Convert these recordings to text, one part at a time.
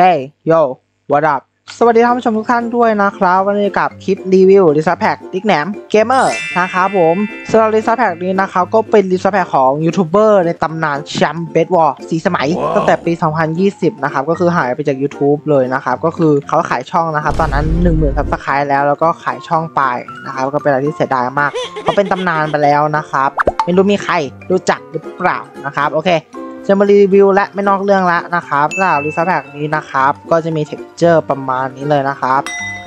Hey yo what up สวัสดีท่านผู้ชมทุกท่านด้วยนะครับ วันนี้กับคลิปรีวิว resource pack NIKNAMGAMER นะครับผมสำหรับ resource pack นี้นะครับก็เป็น resource pack ของยูทูบเบอร์ในตำนานแชมป์ Bedwars สี่สมัย ตั้งแต่ปี 2020 นะครับ ก็คือหายไปจาก YouTube เลยนะครับ ก็คือเขาขายช่องนะครับ ตอนนั้น 1 0,000 subscribe แล้วแล้วก็ขายช่องไปนะครับ ก็เป็นอะไรที่เสียดายมากเขาเป็นตำนานไปแล้วนะครับ ไม่รู้มีใครรู้จักหรือเปล่านะครับโอเค จะมารีวิวและไม่นอกเรื่องละนะครับสำหรับ resource pack นี้นะครับ ก็จะมี texture ประมาณนี้เลยนะครับ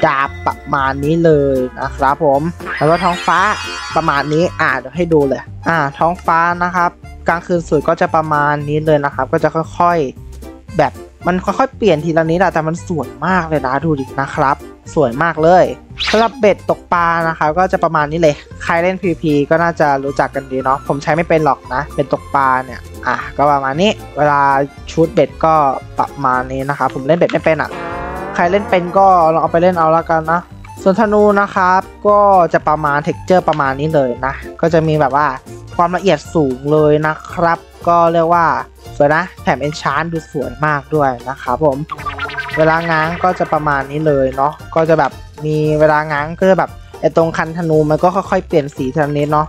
ดาบประมาณนี้เลยนะครับผม แล้วก็ท้องฟ้าประมาณนี้อ่าเดี๋ยวให้ดูเลย อ่า ท้องฟ้านะครับ กลางคืนสุดก็จะประมาณนี้เลยนะครับ ก็จะค่อยๆ แบบมันค่อยๆ เปลี่ยนทีละนิดอะแต่มันสวยมากเลยนะดูดินะครับ สวยมากเลย สำหรับเบ็ดตกปลานะครับก็จะประมาณนี้เลย ใครเล่น PVP ก็น่าจะรู้จักกันดีเนาะผมใช้ไม่เป็นหรอกนะ เบ็ดตกปลาเนี่ยอะก็ประมาณนี้ เวลาชูดเบ็ดก็ประมาณนี้นะครับผมเล่นเบ็ดไม่เป็นอะใครเล่นเป็นก็ลองเอาไปเล่นเอาละกันนะส่วนธนูนะครับก็จะประมาณ texture ประมาณนี้เลยนะ ก็จะมีแบบว่าความละเอียดสูงเลยนะครับ ก็เรียกว่าสวยนะแถม enchant ดูสวยมากด้วยนะครับผม เวลาง้างก็จะประมาณนี้เลยเนาะก็จะแบบ มีเวลาง้างก็จะแบบไอตรงคันธนูมันก็ค่อยๆเปลี่ยนสีทีละนิดเนาะ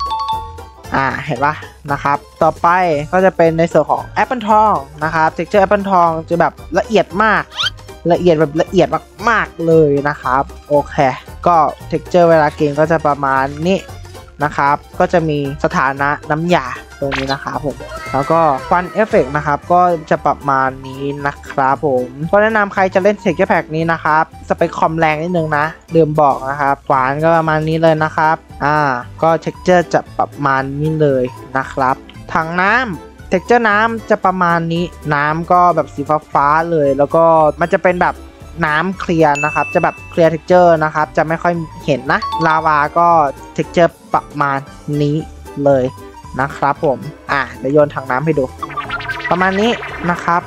อ่าเห็นปะนะครับ ต่อไปก็จะเป็นในส่วนของแอปเปิลทองนะครับ texture แอปเปิลทองจะแบบละเอียดมาก ละเอียดแบบละเอียดมากๆเลยนะครับโอเคก็ texture เวลาเกมก็จะประมาณนี้นะครับ ก็จะมีสถานะน้ำยา ตรงนี้นะครับผม แล้วก็ฟันเอฟเฟกนะครับ ก็จะประมาณนี้นะครับผมก็แนะนำใครจะเล่น texture pack นี้นะครับ สเปคคอมแรงนิดนึงนะลืมบอกนะครับ ขวานก็ประมาณนี้เลยนะครับ อ่า ก็ texture จะประมาณนี้เลยนะครับถังน้ำ texture น้ำจะประมาณนี้น้ำก็แบบสีฟ้าๆเลย แล้วก็มันจะเป็นแบบน้ำ clear นะครับ จะแบบ clear texture นะครับ จะไม่ค่อยเห็นนะ ลาวาก็ texture ประมาณนี้เลย นะครับผม อะเดี๋ยวโยนถังน้ำให้ดู ประมาณนี้นะครับ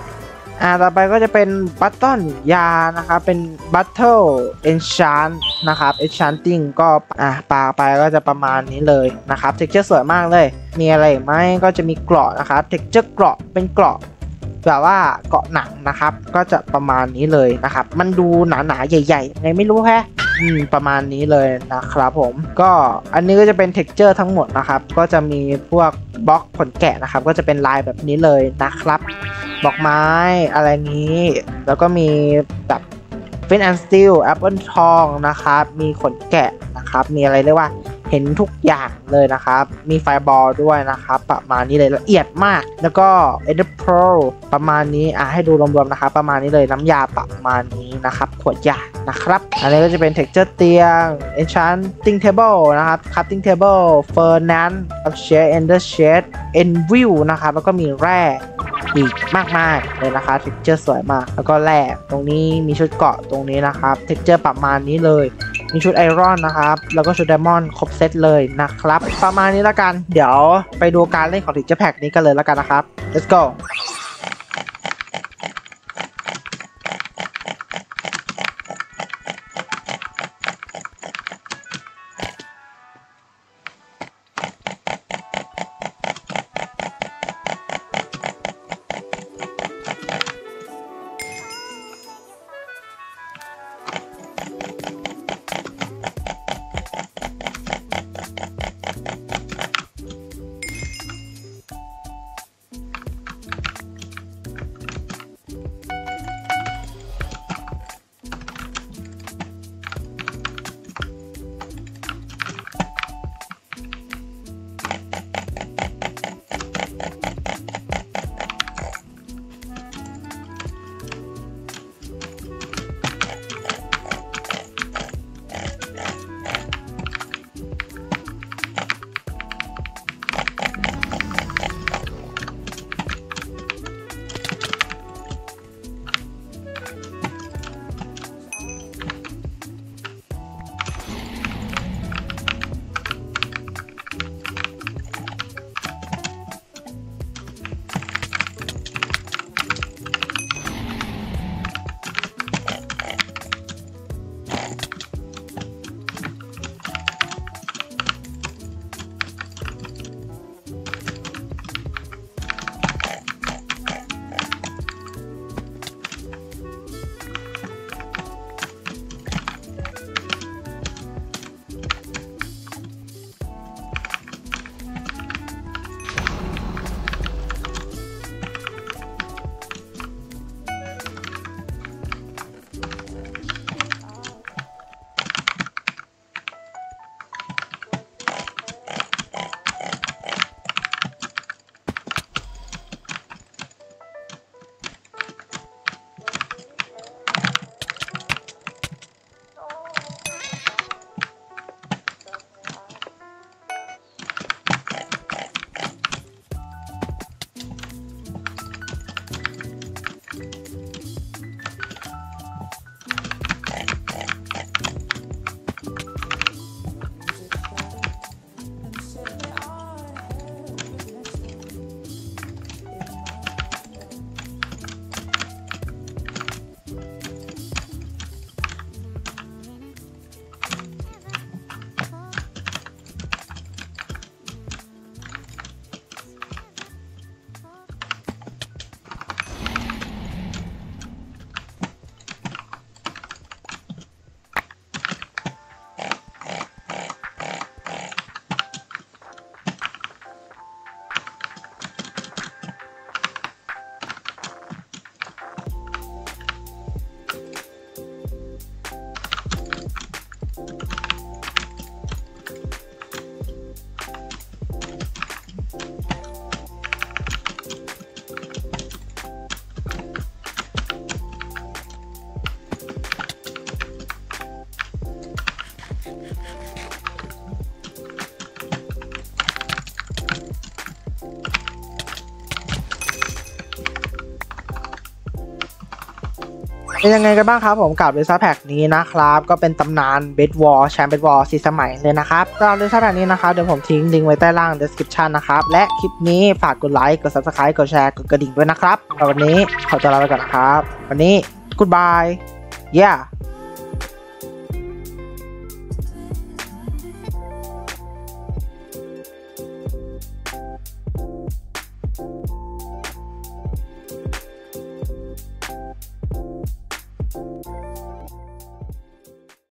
อ่าต่อไปก็จะเป็น bottle ยานะครับ เป็น Bottle Enchant นะครับ Enchanting ก็อ่าปาไปก็จะประมาณนี้เลยนะครับ texture สวยมากเลย มีอะไรไหมก็จะมีเกราะนะครับ texture เกราะเป็นเกราะแบบว่าเกราะหนังนะครับ ก็จะประมาณนี้เลยนะครับ มันดูหนาๆใหญ่ ๆ ไงไม่รู้แฮะ อืมประมาณนี้เลยนะครับผม ก็อันนี้ก็จะเป็น texture ทั้งหมดนะครับ ก็จะมีพวกบล็อกขนแกะนะครับ ก็จะเป็นลายแบบนี้เลยนะครับบล็อกไม้อะไรนี้ แล้วก็มีแบบ Flint and Steel แอปเปิลทองนะครับ มีขนแกะนะครับ มีอะไรเรียกว่า เห็นทุกอย่างเลยนะครับ มี fireball ด้วยนะครับ ประมาณนี้เลยละเอียดมาก แล้วก็ e d e r Pro ประมาณนี้อะให้ดูรวมๆนะครับ ประมาณนี้เลยน้ำยาประมาณนี้นะครับขวดยานะครับ อันนี้ก็จะเป็น texture เตียง enchanting table นะครับ crafting table furnace shade ender shade enview นะครับ แล้วก็มีแร่อีกมากมากเลยนะคะ texture สวยมาก แล้วก็แร่ตรงนี้มีชุดเกาะตรงนี้นะครับ texture ประมาณนี้เลย มีชุดไอรอนนะครับ แล้วก็ชุดไดมอนด์ครบเซตเลยนะครับ ประมาณนี้แล้วกัน เดี๋ยวไปดูการเล่นของ texture pack นี้กันเลยแล้วกันนะครับ let's go เป็นยังไงกันบ้างครับผมกับเรซ่าแพ็กนี้นะครับ ก็เป็นตำนานเบดวอลแชมป์เบดวอลสีสมัยเลยนะครับสำหรับเรซ่าแพ็กนี้นะครับ เดี๋ยวผมทิ้งลิงก์ไว้ใต้ล่าง description นะครับ และคลิปนี้ฝากกดไลค์ กด subscribe กดแชร์ กดกระดิ่งด้วยนะครับสำหรับวันนี้ขอตัวลาไปก่อนนะครับ วันนี้ goodbye yeah